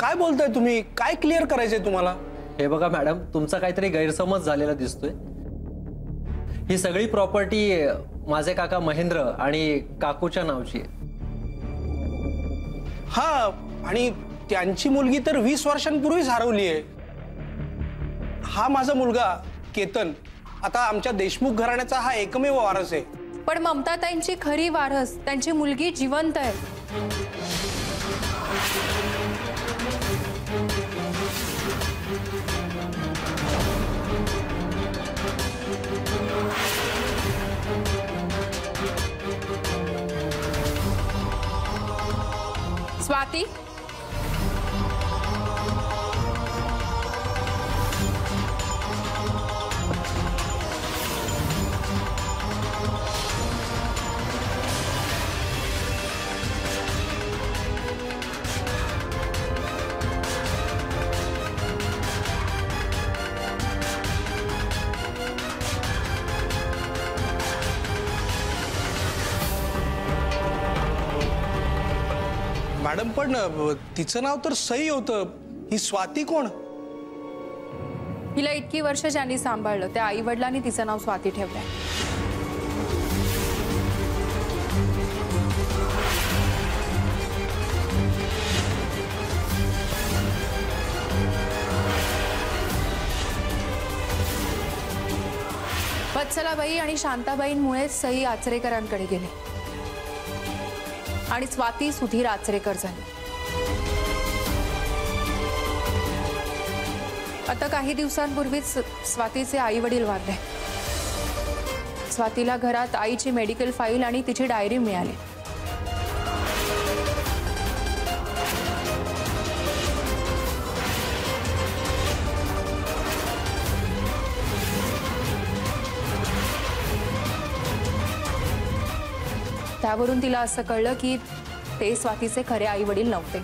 काय बोलताय तुम्ही? काय क्लिअर करायचंय तुम्हाला? हे बघा मॅडम तुमचा काहीतरी गैरसमज झालेला दिसतोय. ही सगळी प्रॉपर्टी माझे काका महेंद्र आणि काकूच्या नावची आहे. हा आणि त्यांची मुलगी तर वीस वर्षांपूर्वीच हरवली आहे. हा माझा मुलगा केतन. आता आमच्या देशमुख घराण्याचा हा एकमेव वारस आहे. पण ममताताईंची खरी वारस त्यांची मुलगी जिवंत आहे. स्वाती? मॅडम पण तिचं नाव तर सई होतं. ही स्वाती कोण? हिला इतकी वर्ष ज्यांनी सांभाळलं त्या आई वडिलांनी तिचं नाव स्वाती ठेवलंय. वत्सलाबाई आणि शांताबाईंमुळे सई आचरेकरांकडे गेले. आणि स्वाती सुधीर आचरेकर झाली. आता काही दिवसांपूर्वीच स्वातीचे आई वडील वारले. स्वातीला घरात आईची मेडिकल फाईल आणि तिची डायरी मिळाली. त्यावरून तिला असं कळलं की ते स्वातीचे खरे आई वडील नव्हते.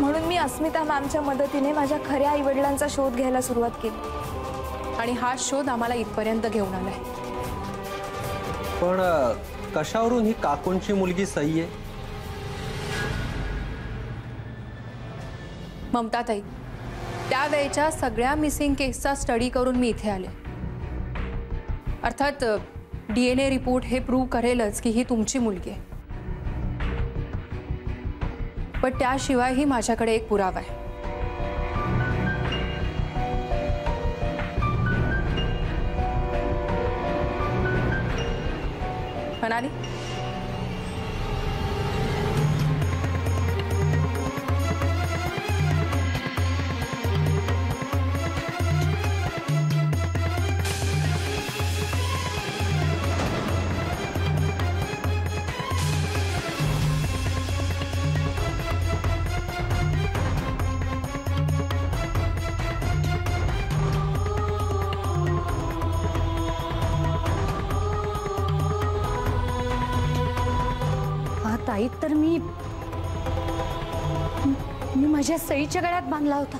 म्हणून मी अस्मिता मॅमच्या मदतीने माझ्या खऱ्या आईवडिलांचा शोध घ्यायला सुरुवात केली. आणि हा शोध आम्हाला इथपर्यंत घेऊन आलाय पण कशावरून ही काकूंची मुलगी सई आहे? ममताताई त्यावेळच्या सगळ्या मिसिंग केसचा स्टडी करून मी इथे आले. अर्थात डी एन ए रिपोर्ट हे प्रूव्ह करेलच की ही तुमची मुलगी आहे. पण त्याशिवायही माझ्याकडे एक पुरावा आहे. म्हणाली नाहीत तर मी मी माझ्या सईच्या गळ्यात बांधला होता.